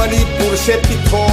money, bullshit, before